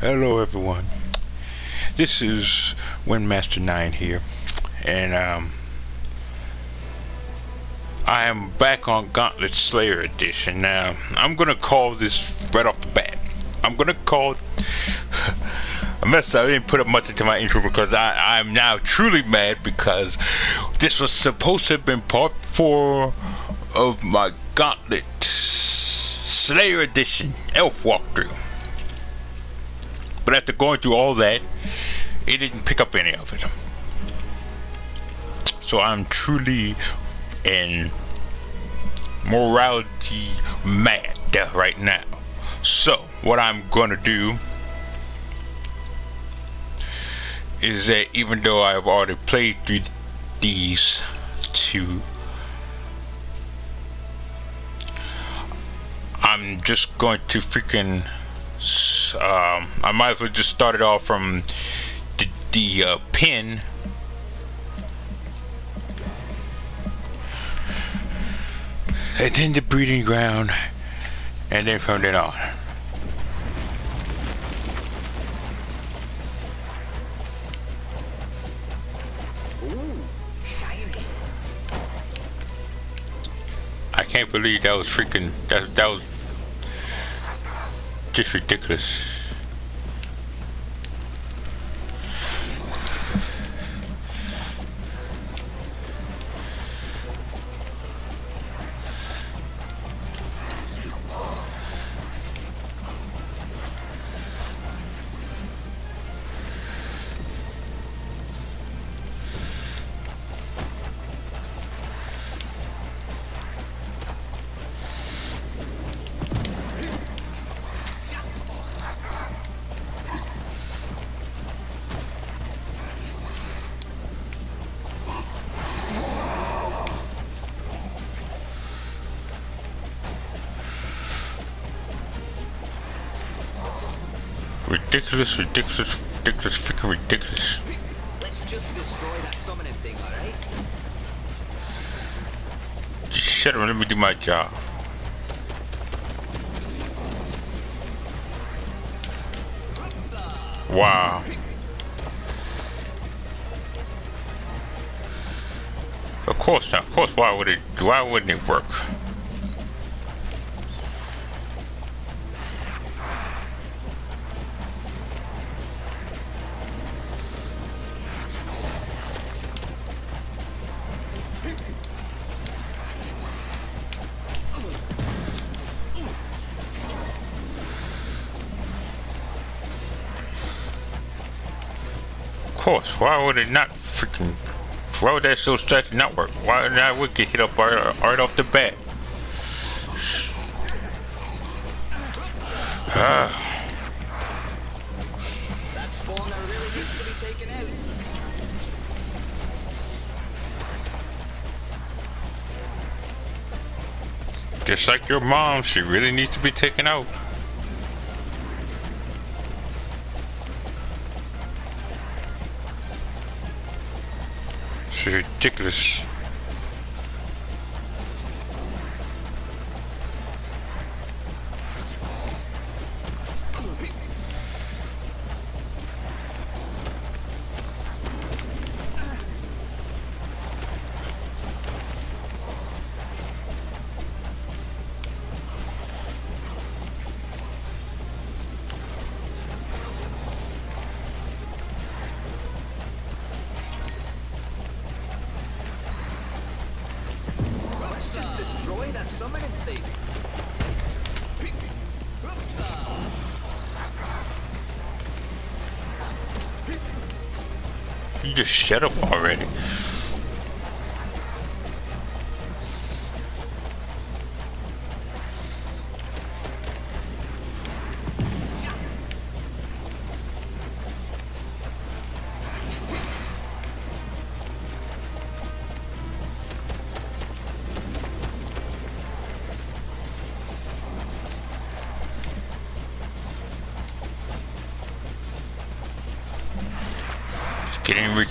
Hello everyone. This is Windmaster 9 here. And um I am back on Gauntlet Slayer Edition. Now, I'm gonna call this right off the bat. I'm gonna call I messed up. I didn't put up much into my intro because I, I'm now truly mad because this was supposed to have been part four of my Gauntlet Slayer Edition Elf walkthrough. But after going through all that, it didn't pick up any of it. So I'm truly in morality mad right now. So what I'm gonna do is that even though I've already played through these two I'm just going to freaking um, I might as well just start it off from the, the uh, pin. And then the breeding ground and then from then on I can't believe that was freaking that that was just ridiculous. Ridiculous, ridiculous, ridiculous, freaking ridiculous. Let's just destroy that summoning thing, alright? Just shut up and let me do my job. Wow. Of course not. Of course, why would it? Why wouldn't it work? Course, why would it not freaking? Why would that so strategy not work? Why would I would get hit up right, right off the bat? Ah. Just like your mom, she really needs to be taken out. It's ridiculous.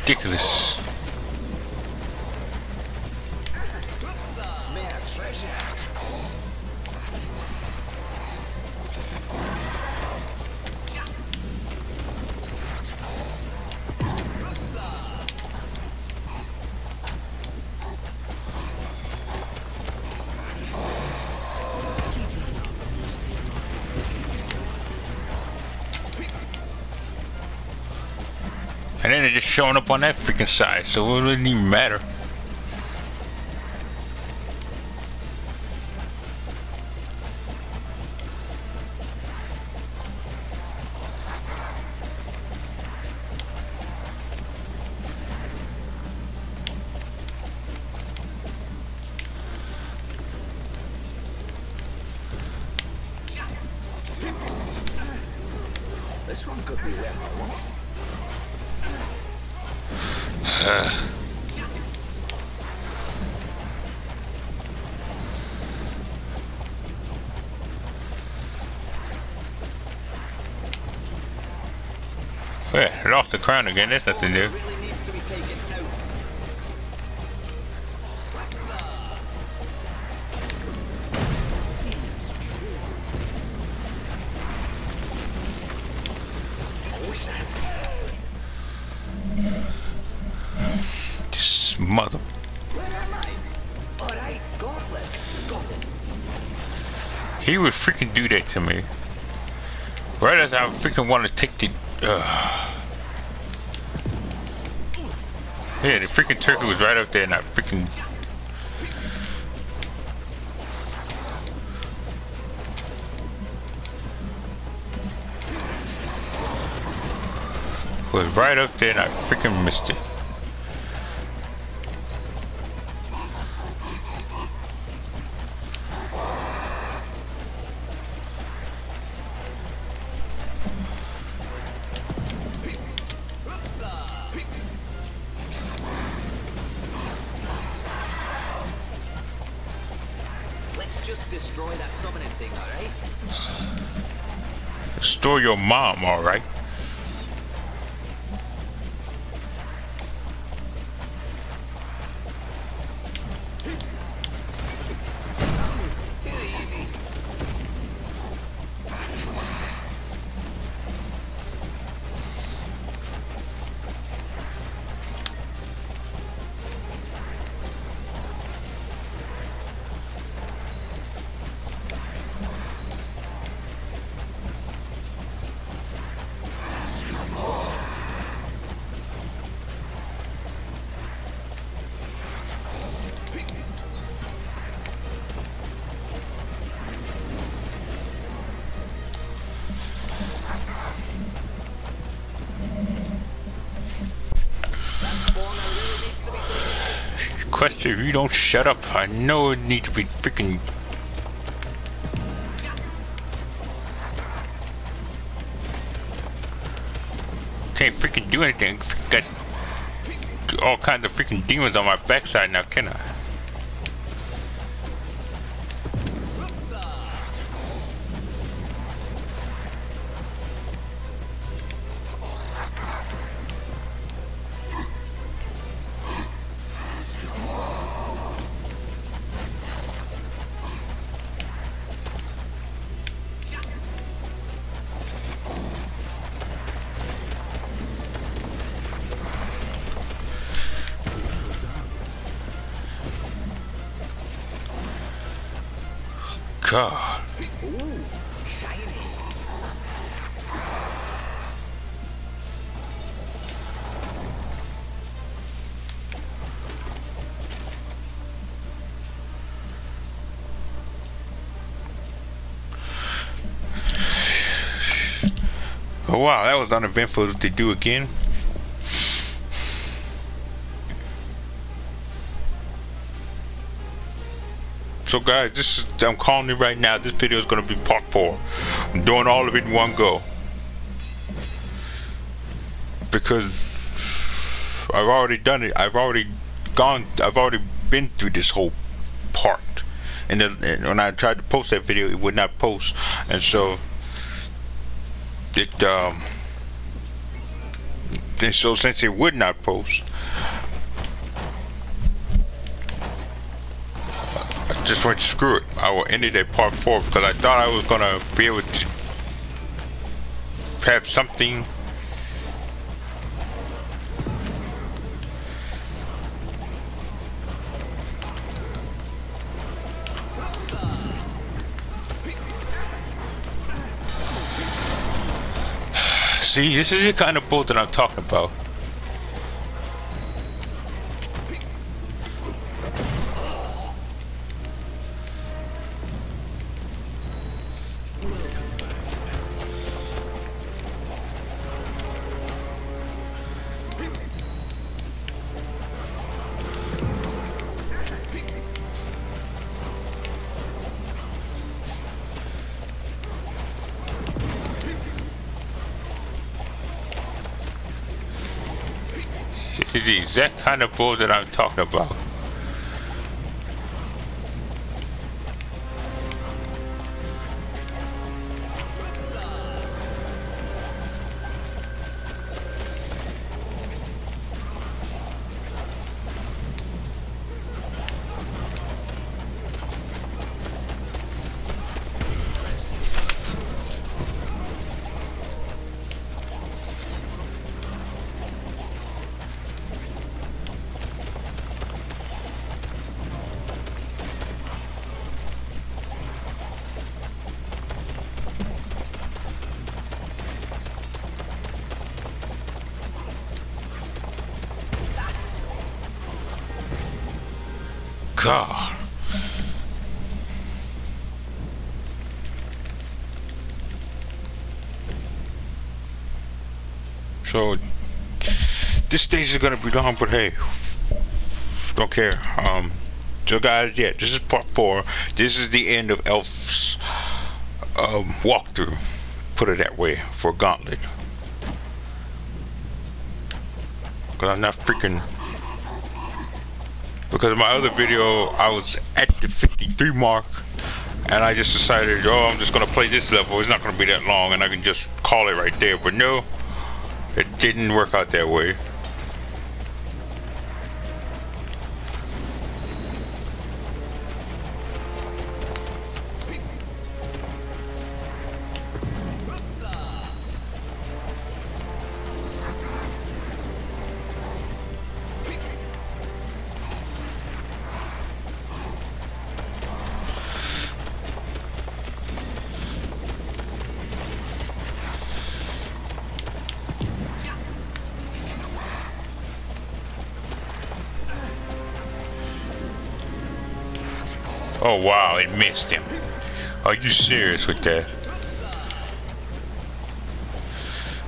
Ridiculous. Just showing up on that freaking side, so it wouldn't even matter. Am I? Alright, gauntlet. Got it. He would freaking do that to me. Right as I freaking want to take the. Uh, yeah, the freaking turkey was right up there, and I freaking. Was right up there, and I freaking missed it. Your mom, alright? Too if you don't shut up, I know it needs to be freaking. Can't freaking do anything. Got all kinds of freaking demons on my backside now, can I? Wow, that was uneventful to do again. So guys, this is I'm calling it right now. This video is gonna be part four. I'm doing all of it in one go. Because I've already done it. I've already gone I've already been through this whole part. And then and when I tried to post that video it would not post. And so it um so since it would not post I just went screw it I will end it at part four because I thought I was gonna be able to have something See, this is the kind of boat that I'm talking about. Exact kind of bull that I'm talking about. So, this stage is gonna be long, but hey, don't care. Um, so guys, yeah, this is part four. This is the end of Elf's um, walkthrough. Put it that way for Gauntlet. Cause I'm not freaking because my other video I was at the 53 mark and I just decided oh I'm just gonna play this level it's not gonna be that long and I can just call it right there but no it didn't work out that way Oh wow, it missed him. Are you serious with that?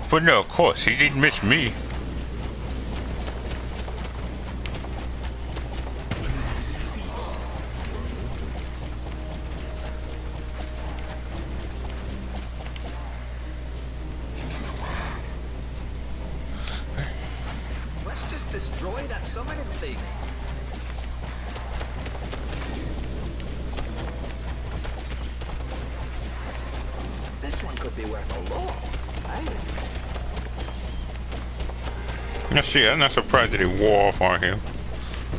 But no, of course, he didn't miss me. See, I'm not surprised that it wore off on him.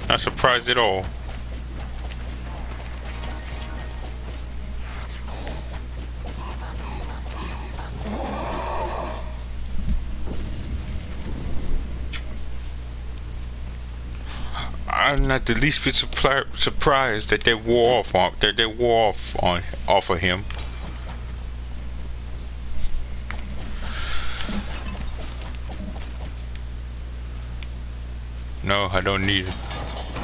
Not surprised at all. I'm not the least bit surprised that they wore off on that they wore off on off of him. Don't need it.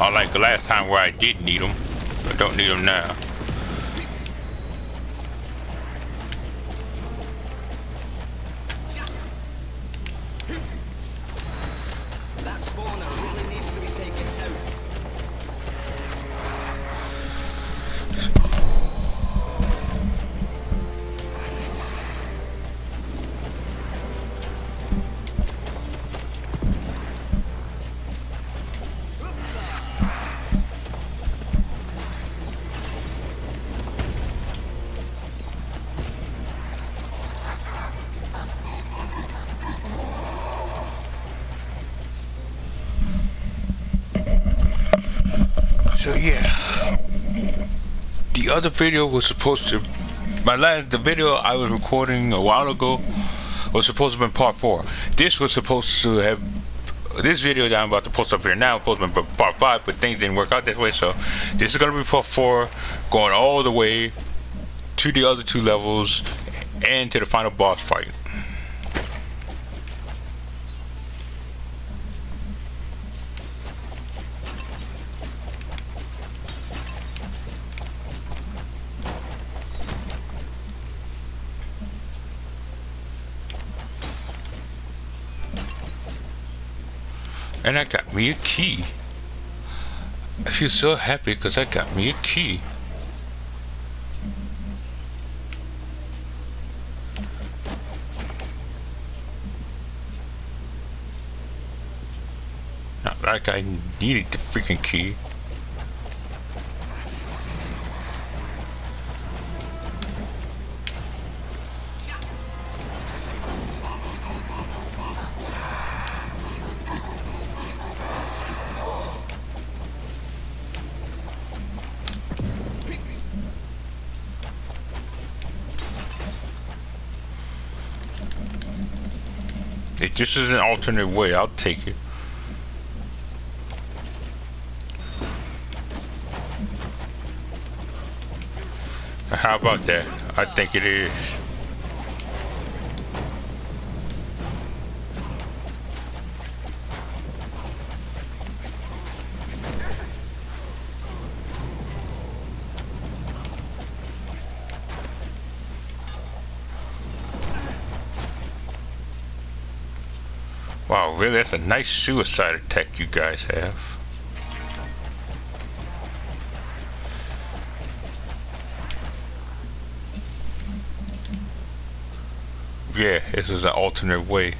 Unlike the last time where I did need them, I don't need them now. Other video was supposed to. My last the video I was recording a while ago was supposed to be part four. This was supposed to have. This video that I'm about to post up here now supposed to be part five, but things didn't work out that way. So this is gonna be part four, going all the way to the other two levels and to the final boss fight. I got me a key. I feel so happy because I got me a key. Not like I needed the freaking key. This is an alternate way, I'll take it. How about that? I think it is. That's a nice suicide attack you guys have. Yeah, this is an alternate way.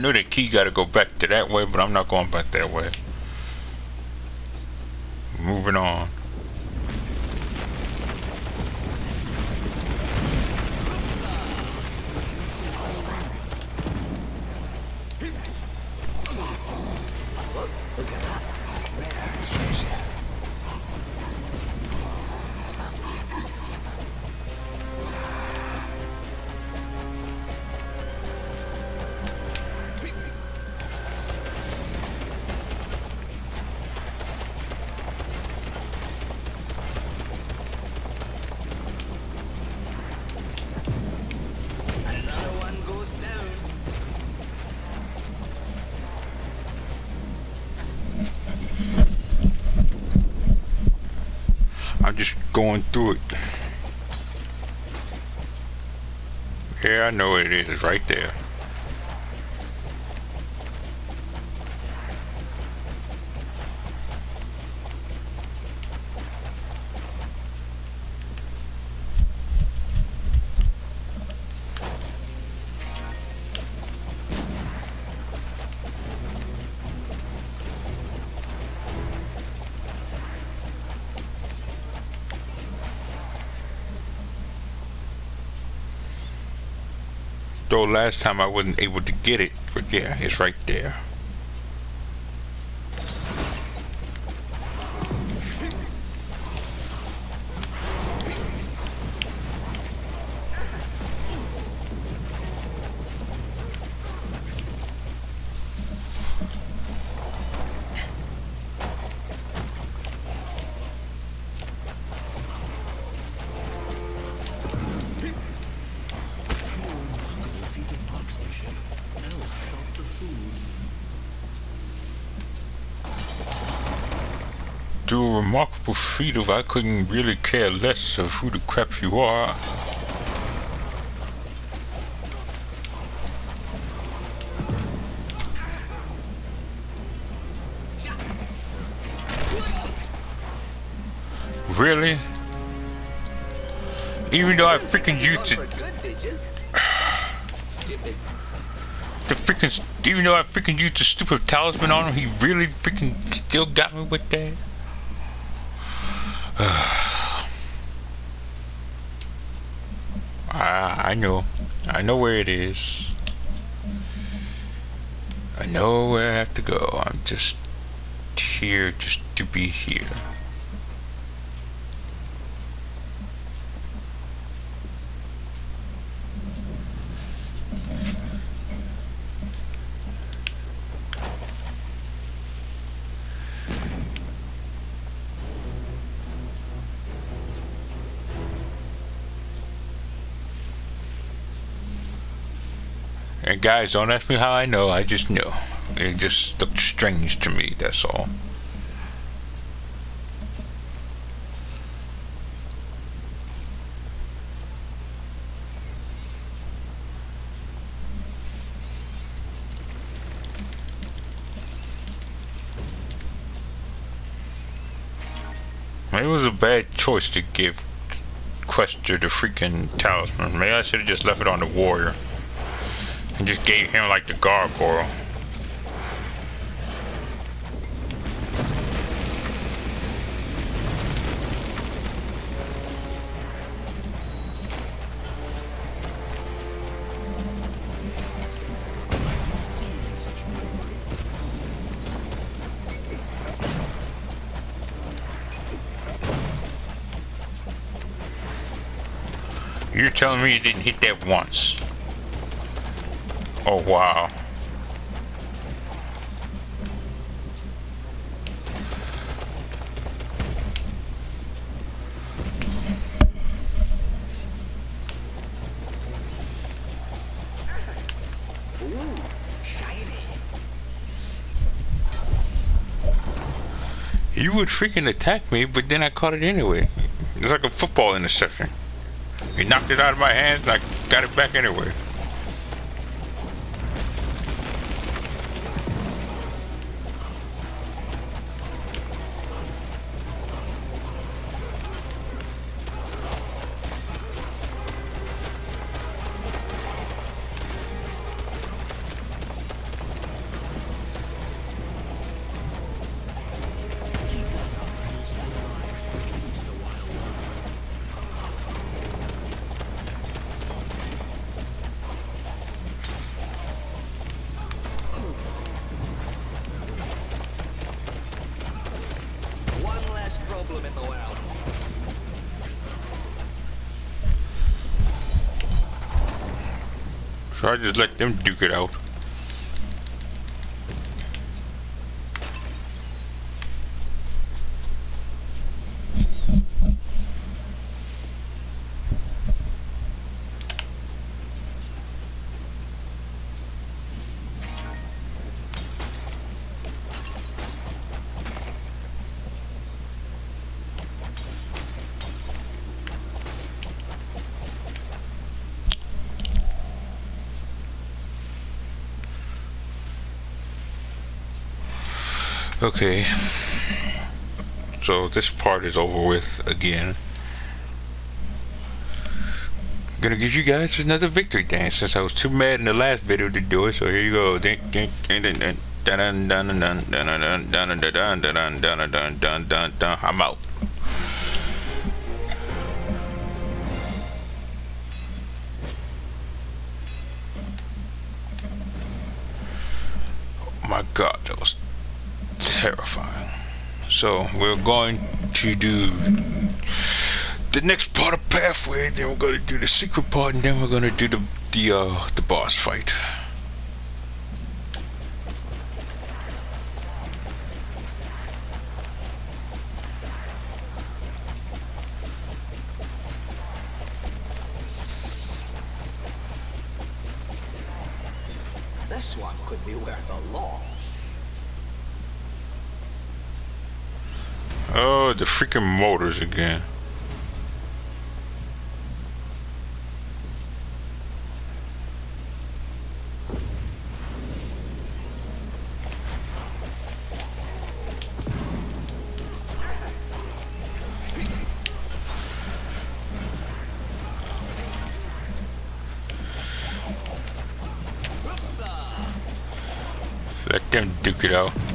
I knew the key gotta go back to that way, but I'm not going back that way. Moving on. I know it is. It's right there. Though last time I wasn't able to get it, but yeah, it's right there. Do a remarkable feat of I couldn't really care less of who the crap you are. Really? Even though I freaking used the freaking, even though I freaking used the stupid talisman on him, he really freaking still got me with that. I, know. I know where it is. I know where I have to go. I'm just here just to be here. Guys, don't ask me how I know, I just know. It just looked strange to me, that's all. It was a bad choice to give Questor the freaking talisman. Maybe I should have just left it on the warrior. And just gave him like the gargoyle. You're telling me you didn't hit that once? Oh wow. You would freaking attack me, but then I caught it anyway. It's like a football interception. You knocked it out of my hands, and I got it back anyway. I just let them duke it out. Okay. So this part is over with again. Gonna give you guys another victory dance since I was too mad in the last video to do it. So here you go. Dun, dun, So we're going to do the next part of pathway, then we're gonna do the secret part, and then we're gonna do the the uh the boss fight. The freaking motors again. Let them duke it out.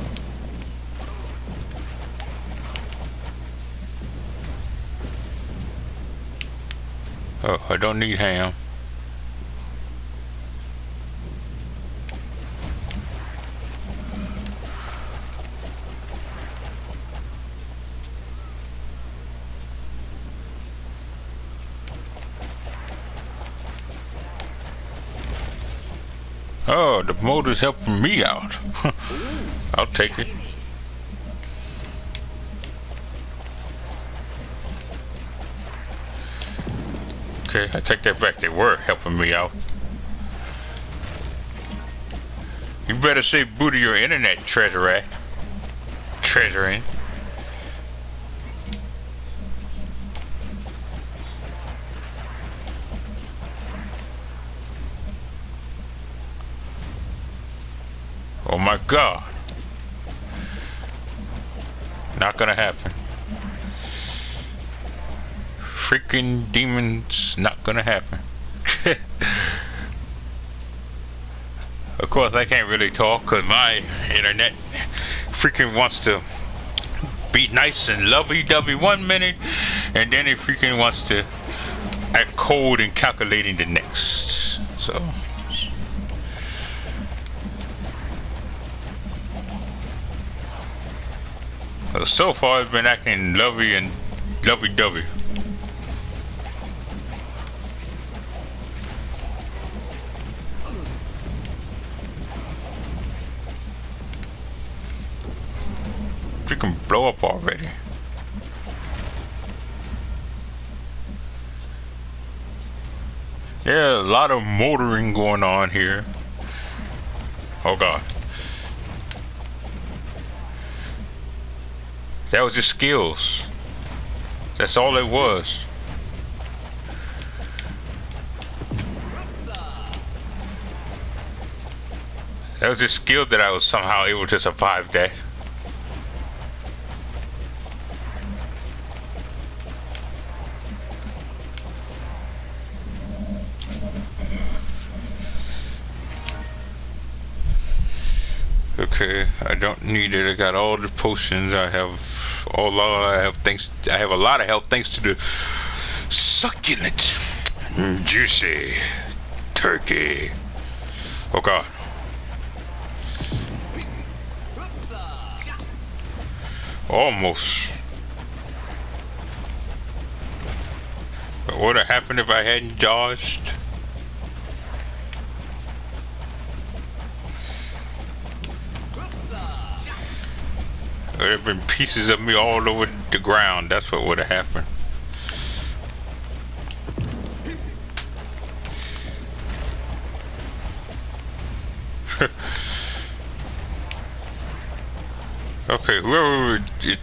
Oh, I don't need ham. Oh, the motor's helping me out. I'll take it. Okay, I take that back. They were helping me out. You better say booty your internet treasure at. Treasuring. Oh my god. Not gonna happen. Freaking demons, not gonna happen. of course, I can't really talk because my internet freaking wants to be nice and lovey-dovey one minute, and then it freaking wants to act cold and calculating the next. So. So far, it's been acting lovey and lovey-dovey. Can blow up already. Yeah, a lot of motoring going on here. Oh god. That was just skills. That's all it was. That was just skill that I was somehow able to survive that. I don't need it. I got all the potions. I have all. I have thanks. I have a lot of health thanks to the succulent, hmm. juicy turkey. Oh God. Almost. But What would have happened if I hadn't dodged? There have been pieces of me all over the ground. That's what would have happened. okay, whoever is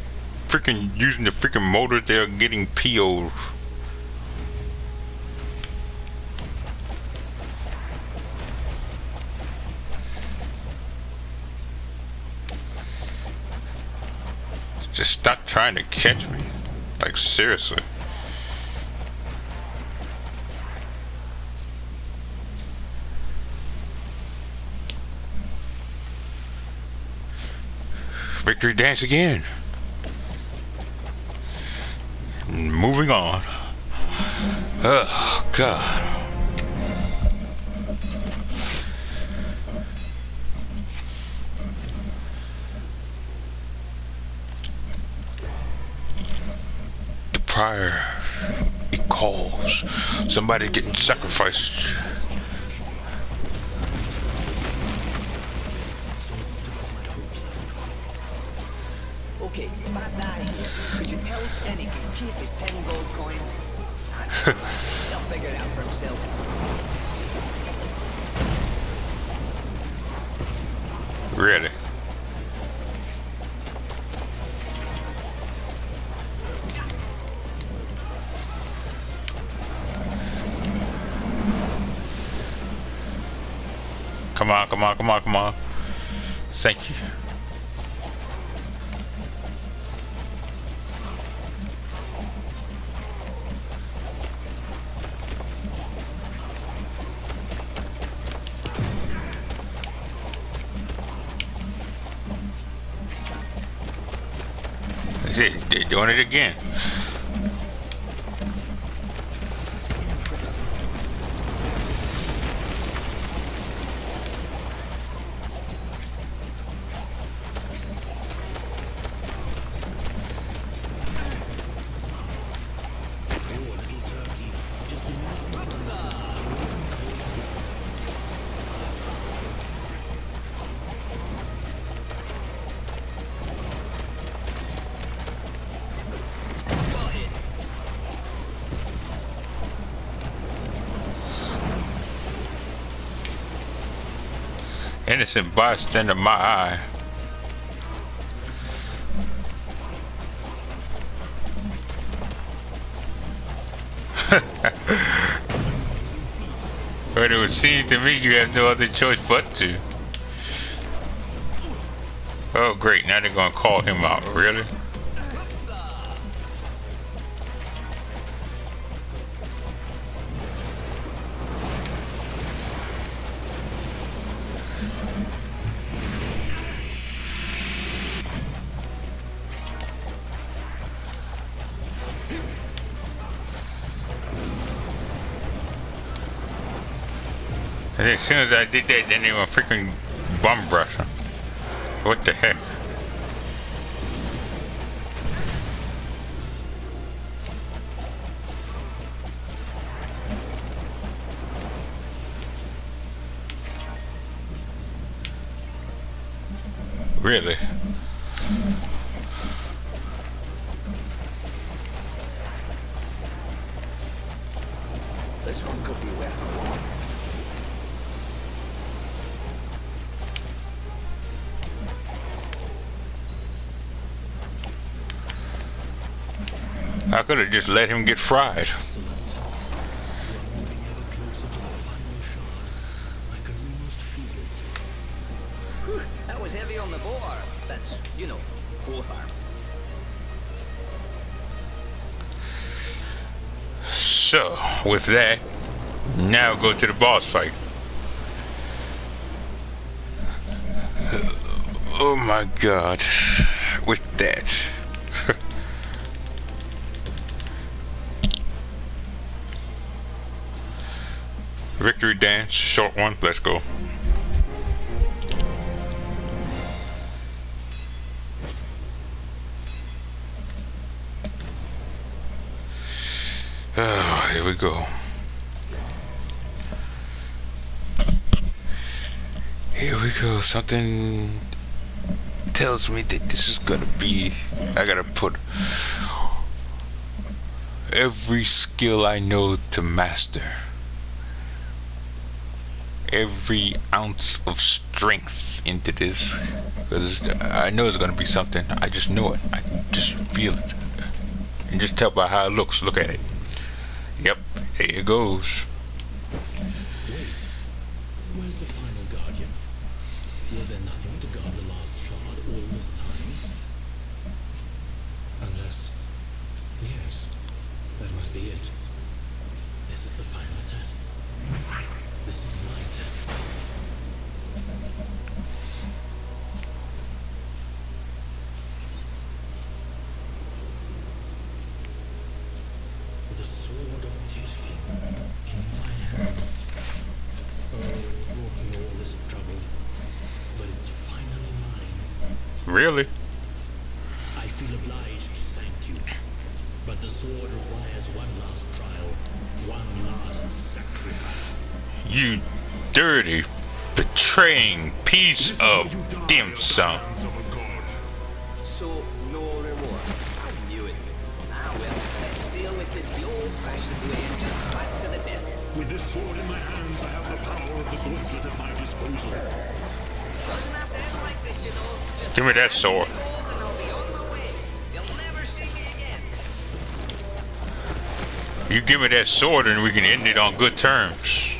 freaking using the freaking motor, they're getting PO'd. Just stop trying to catch me. Like, seriously. Victory dance again. Moving on. Oh, God. Prior, calls. Somebody getting sacrificed. Come on. Thank you. See, They're doing it again. Innocent bystander, my eye. but it would seem to me you have no other choice but to. Oh great, now they're gonna call him out, really? As soon as I did that, then they were freaking bum brushing. What the heck? Could have just let him get fried. That was heavy on the bore. That's, you know, both arms. So, with that, now go to the boss fight. Oh my god. With that. Victory dance, short one, let's go. Oh, here we go. Here we go. Something tells me that this is gonna be. I gotta put every skill I know to master. Every ounce of strength into this. Because I know it's gonna be something. I just know it. I just feel it. And just tell by how it looks. Look at it. Yep, here it goes. Really? I feel obliged to thank you, but the sword requires one last trial, one last sacrifice. You dirty, betraying piece of dim sum. Give me that sword. You give me that sword and we can end it on good terms.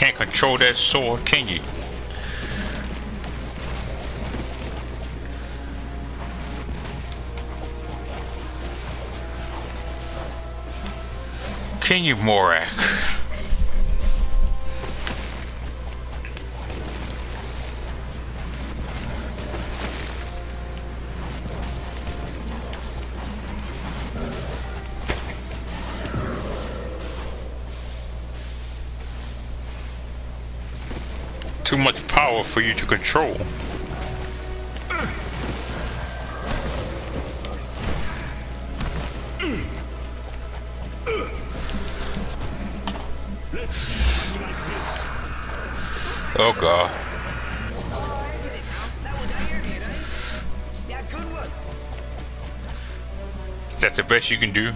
Can't control that sword, can you? Can you, Morak? Too much power for you to control. Oh god. Is that the best you can do?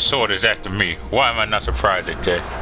Sword is after me. Why am I not surprised at that?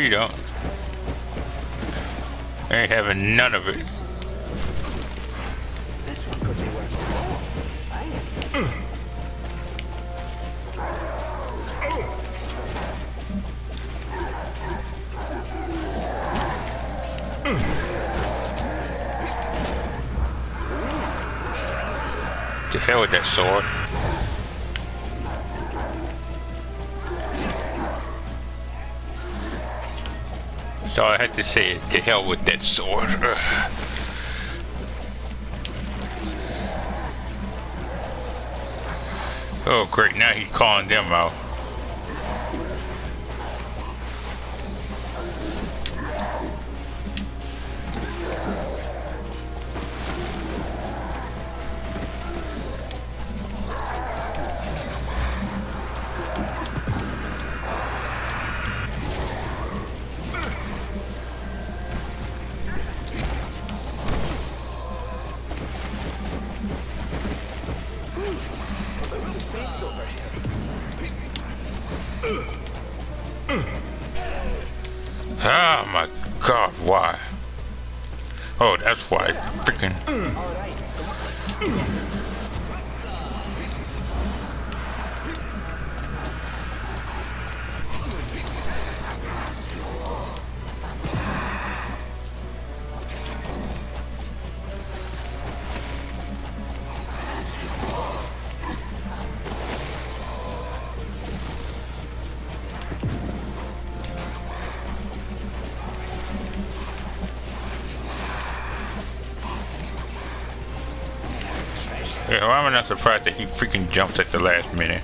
You don't. I ain't having none of it. This one could be worth. To hell with that sword. Had to say it. To hell with that sword. Oh great, now he's calling them out. Oh my god, why? Oh, that's why. Freaking. Surprised that he freaking jumps at the last minute.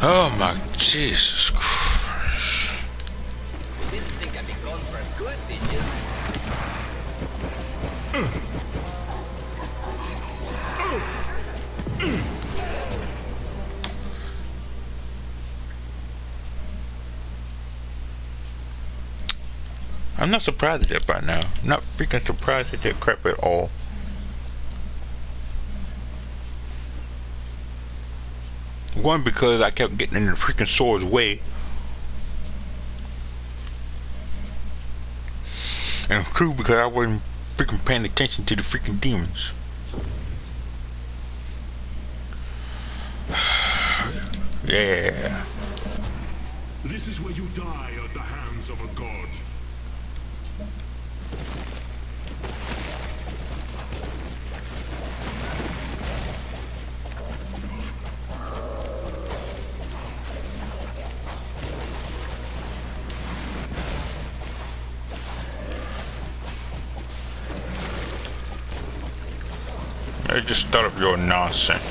Oh my Jesus Christ. not surprised at that by now. I'm not freaking surprised at that crap at all. One, because I kept getting in the freaking sword's way. And two, because I wasn't freaking paying attention to the freaking demons. yeah. This is where you die at the hands of a god. I just thought of your nonsense.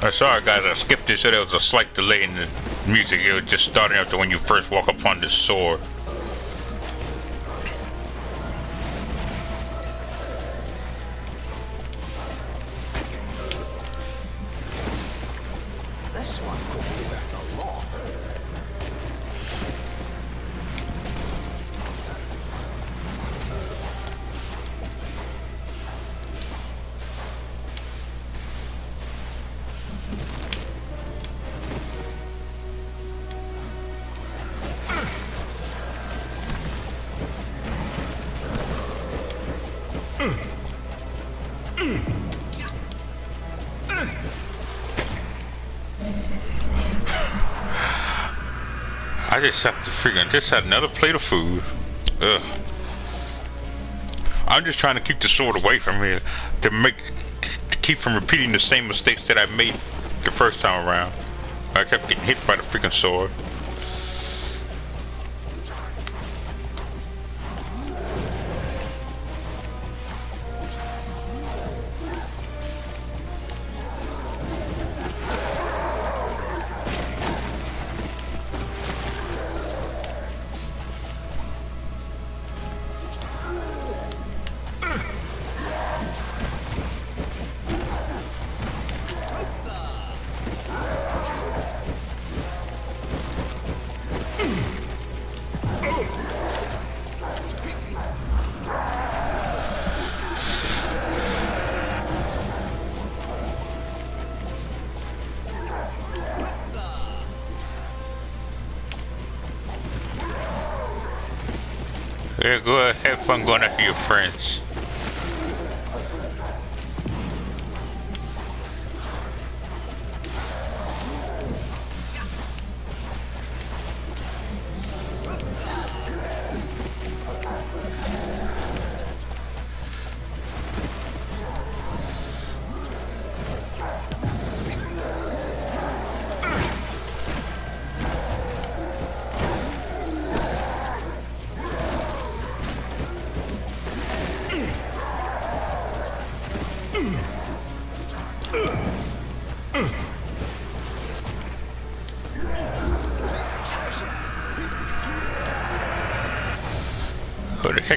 I'm sorry guys, I skipped this so there was a slight delay in the music. It was just starting after when you first walk upon the sword. Just have to freaking just had another plate of food. Ugh. I'm just trying to keep the sword away from here to make to keep from repeating the same mistakes that I made the first time around. I kept getting hit by the freaking sword. Go ahead, have fun going after your friends.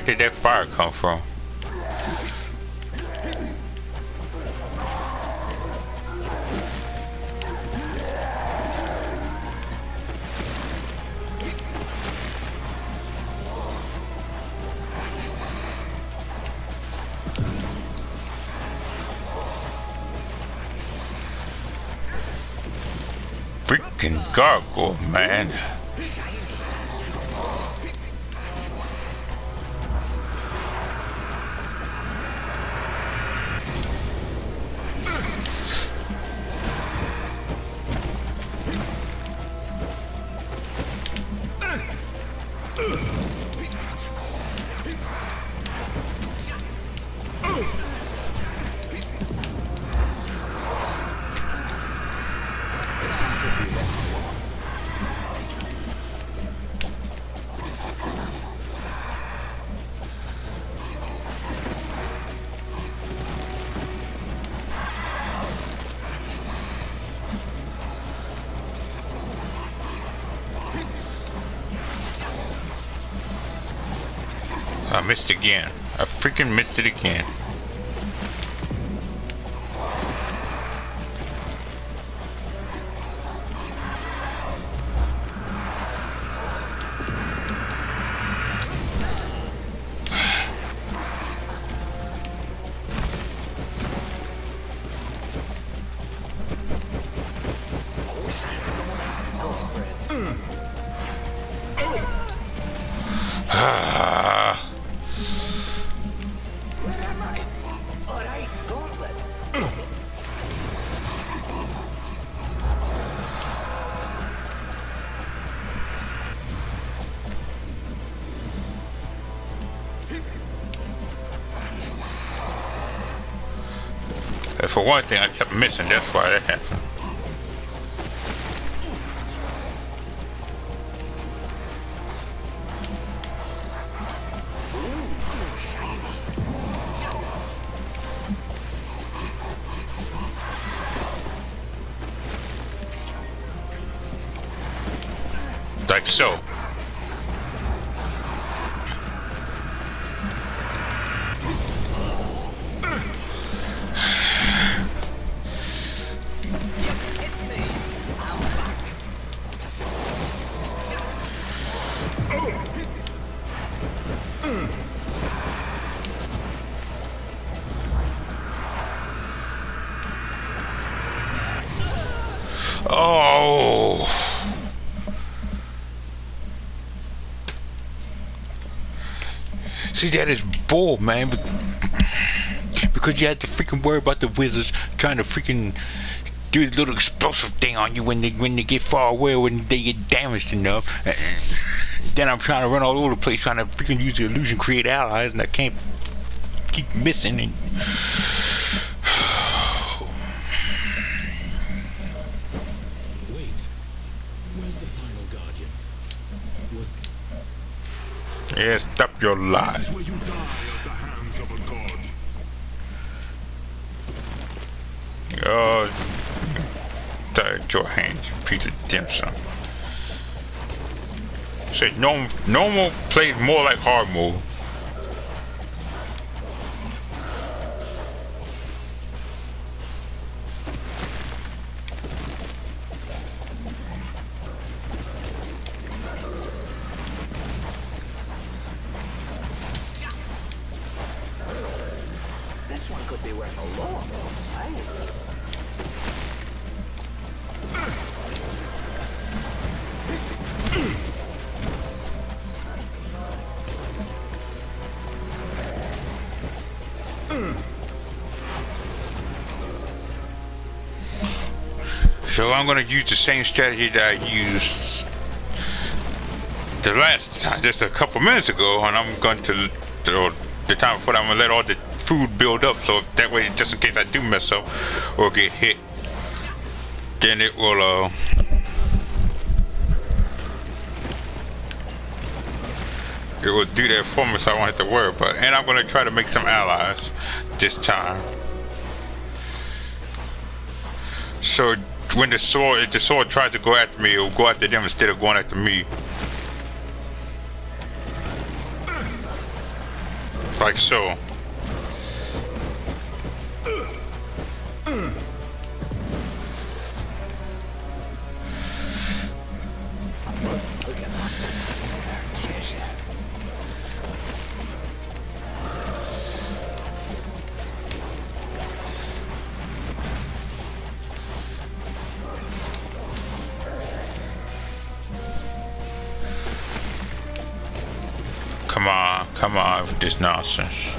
Did that fire come from? Freaking gargoyle, man. Again. I freaking missed it again. One thing, I kept missing. That's why that happened. Like so. See, that is bull, man. Because you had to freaking worry about the wizards trying to freaking do the little explosive thing on you when they when they get far away when they get damaged enough. Then I'm trying to run all over the place trying to freaking use the illusion, create allies, and I can't keep missing. And Wait. Where's the final guardian? Was yeah, stop your lies. Where you die at the hands of a god. Oh, die at your hands, you piece of dim sum. Say normal, normal plays more like hard mode. Could be worth a lot. So I'm gonna use the same strategy that I used the last time, just a couple minutes ago, and I'm going to, or the time before that, I'm gonna let all the food build up, so that way, just in case I do mess up or get hit, then it will, uh, it will do that for me, so I won't have to worry about it. And I'm gonna try to make some allies this time. So when the sword, if the sword tries to go after me, it'll go after them instead of going after me. Like so. Nonsense.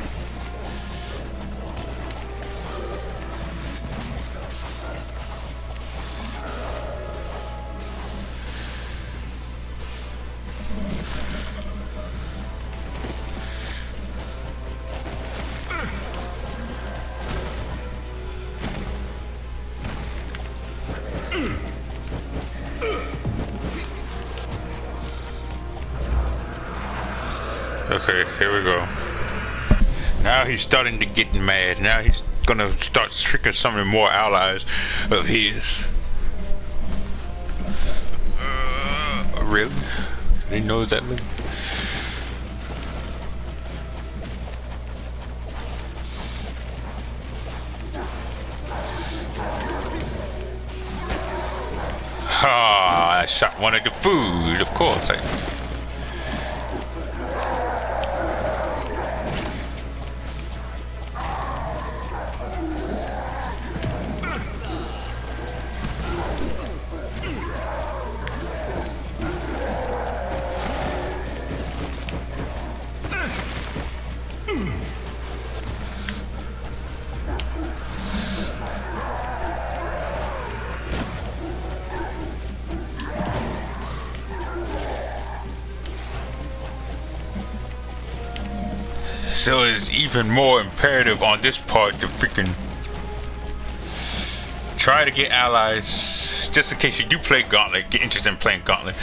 Okay, here we go. Now he's starting to get mad. Now he's gonna start tricking some of the more allies of his. Uh, really? He knows that? Ah, I shot one of the food, of course. I even more imperative on this part to freaking try to get allies just in case you do play Gauntlet, get interested in playing Gauntlet.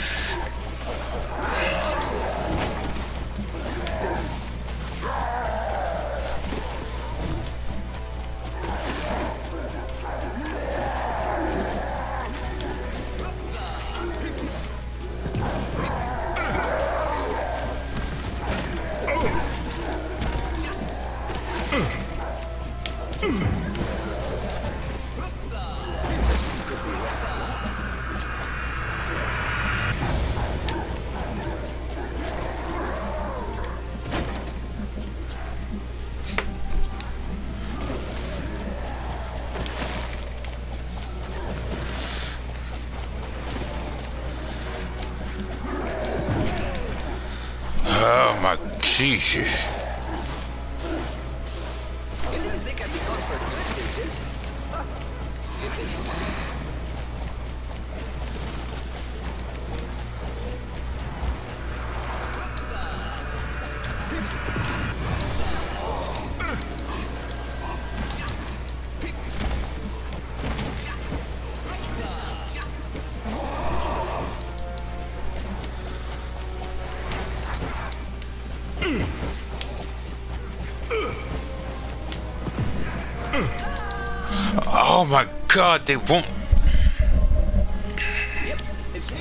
My god, they won't. Yep, it's me.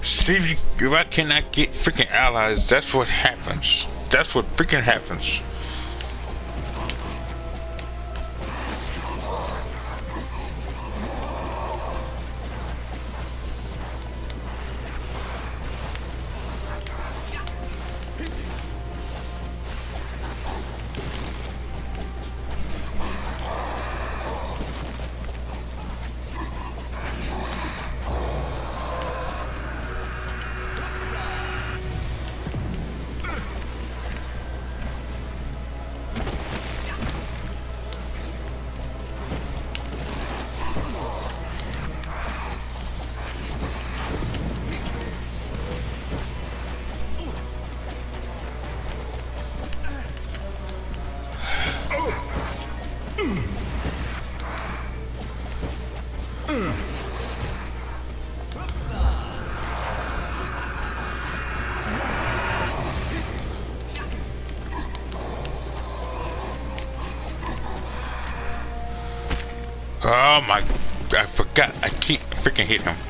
See, if I cannot get freaking allies, that's what happens. That's what freaking happens. Forgot. I keep freaking hit him.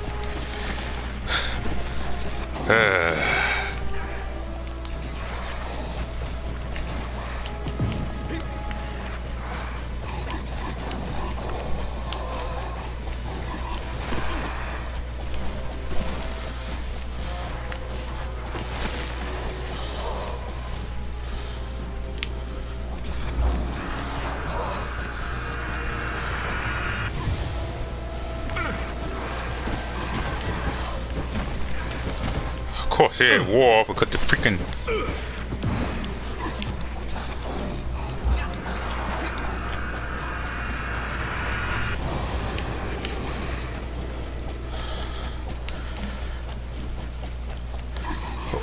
Of course, yeah, war because the freaking.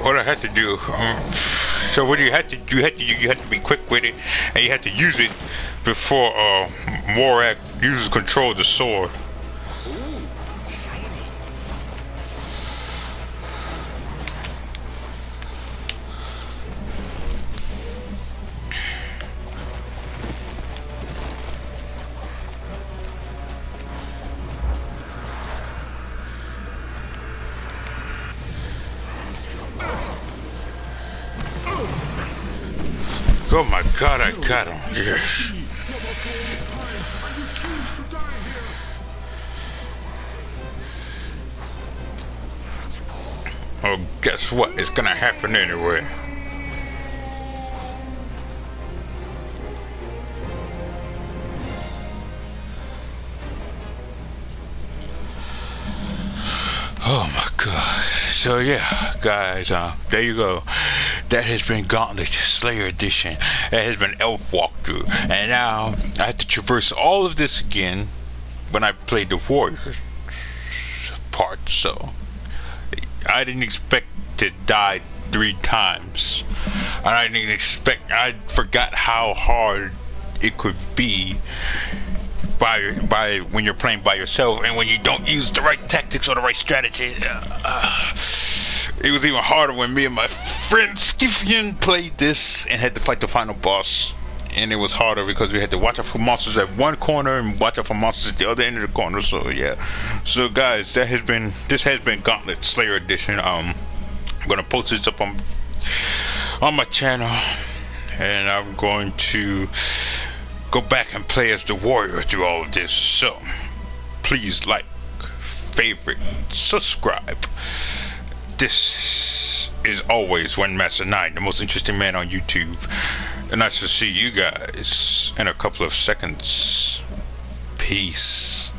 What I had to do, um, so what you had to do, you had to you had to be quick with it, and you had to use it before uh, Morak uses control of the sword. Oh my god, I got him. Yes. Oh, guess what? It's gonna happen anyway. Oh my god. So yeah, guys, uh, there you go. That has been Gauntlet Slayer Edition. That has been Elf Walkthrough. And now I have to traverse all of this again when I played the Warriors part, so I didn't expect to die three times. And I didn't expect I forgot how hard it could be by by when you're playing by yourself and when you don't use the right tactics or the right strategy. Uh, it was even harder when me and my friend Scythian played this and had to fight the final boss. And it was harder because we had to watch out for monsters at one corner and watch out for monsters at the other end of the corner. So yeah. So guys, that has been this has been Gauntlet Slayer Edition. Um, I'm gonna post this up on on my channel, and I'm going to go back and play as the warrior through all of this. So please like, favorite, subscribe. This is always Windmaster Nine, the most interesting man on YouTube. And I shall see you guys in a couple of seconds. Peace.